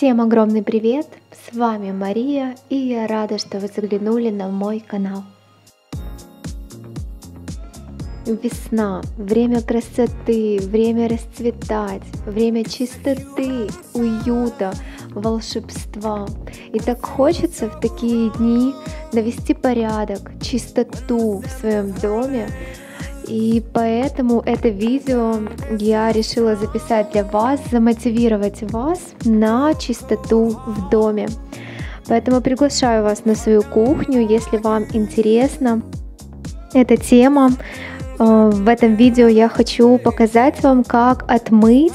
Всем огромный привет! С вами Мария, и я рада, что вы заглянули на мой канал. Весна, время красоты, время расцветать, время чистоты, уюта, волшебства. И так хочется в такие дни навести порядок, чистоту в своем доме, и поэтому это видео я решила записать для вас, замотивировать вас на чистоту в доме. Поэтому приглашаю вас на свою кухню, если вам интересна эта тема. Э, в этом видео я хочу показать вам, как отмыть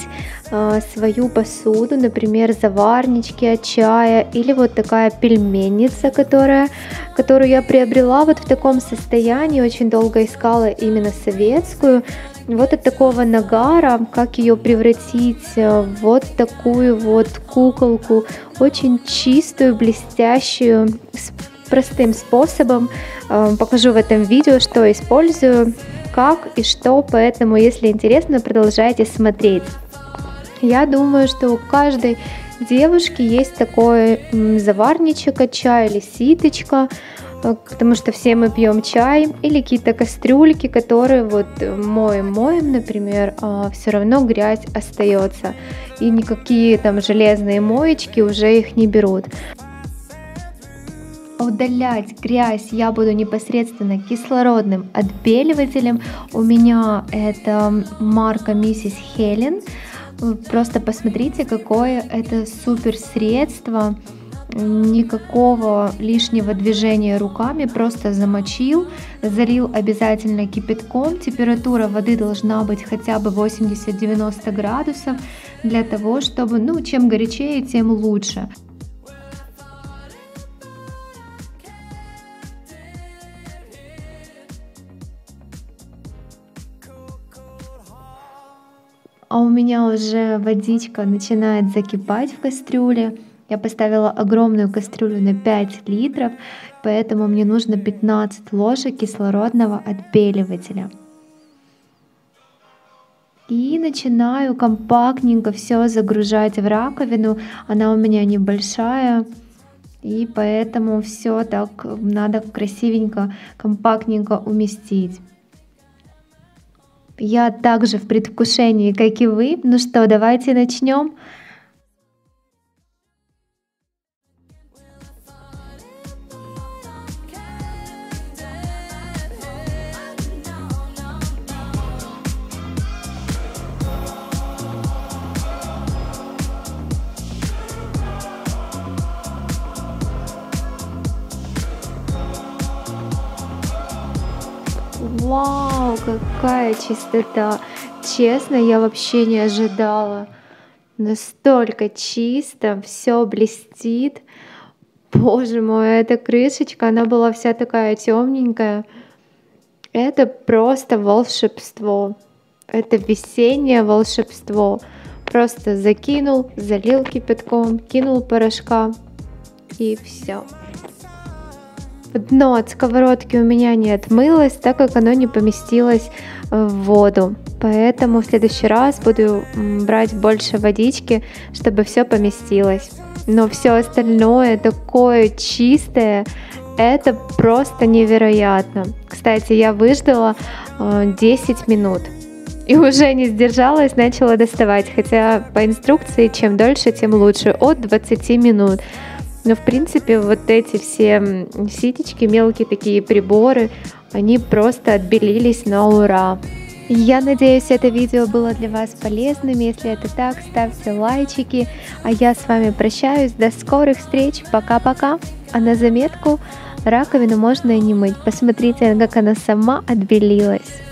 э, свою посуду, например, заварнички от чая или вот такая пельменница, которая, которую я приобрела вот в таком состоянии, очень долго искала именно советскую. Вот от такого нагара, как ее превратить э, в вот такую вот куколку, очень чистую, блестящую, с простым способом. Покажу в этом видео, что использую как и что, поэтому, если интересно, продолжайте смотреть. Я думаю, что у каждой девушки есть такой заварничек чая или ситочка, э, потому что все мы пьем чай или какие-то кастрюльки, которые вот моем, моем, например, а все равно грязь остается и никакие там железные моечки уже их не берут удалять грязь я буду непосредственно кислородным отбеливателем. У меня это марка Миссис Хелен. Просто посмотрите, какое это супер средство. Никакого лишнего движения руками, просто замочил, залил обязательно кипятком. Температура воды должна быть хотя бы 80-90 градусов для того, чтобы, ну, чем горячее, тем лучше. А у меня уже водичка начинает закипать в кастрюле. Я поставила огромную кастрюлю на 5 литров, поэтому мне нужно 15 ложек кислородного отбеливателя. И начинаю компактненько все загружать в раковину. Она у меня небольшая, и поэтому все так надо красивенько, компактненько уместить. Я также в предвкушении, как и вы. Ну что, давайте начнем. Вау, какая чистота! Честно, я вообще не ожидала. Настолько чисто, все блестит. Боже мой, эта крышечка, она была вся такая темненькая. Это просто волшебство. Это весеннее волшебство. Просто закинул, залил кипятком, кинул порошка и все дно от сковородки у меня не отмылось, так как оно не поместилось в воду. Поэтому в следующий раз буду брать больше водички, чтобы все поместилось. Но все остальное такое чистое, это просто невероятно. Кстати, я выждала 10 э, минут и уже не сдержалась, начала доставать. Хотя по инструкции чем дольше, тем лучше. От 20 минут. Но в принципе вот эти все ситечки, мелкие такие приборы, они просто отбелились на ура. Я надеюсь, это видео было для вас полезным. Если это так, ставьте лайчики. А я с вами прощаюсь. До скорых встреч. Пока-пока. А на заметку, раковину можно и не мыть. Посмотрите, как она сама отбелилась.